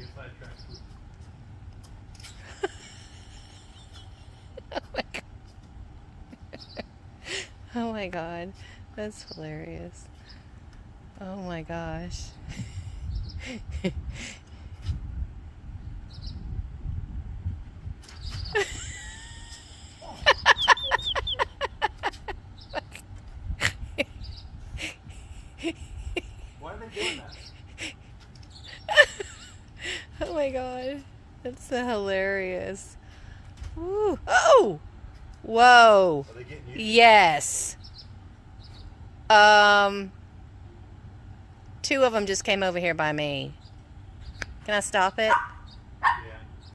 oh my god. oh my god. That's hilarious. Oh my gosh. Why are they doing that? Oh my god. That's so hilarious. Woo. Oh! Whoa. Are they getting? Yes. Um, two of them just came over here by me. Can I stop it? Yeah.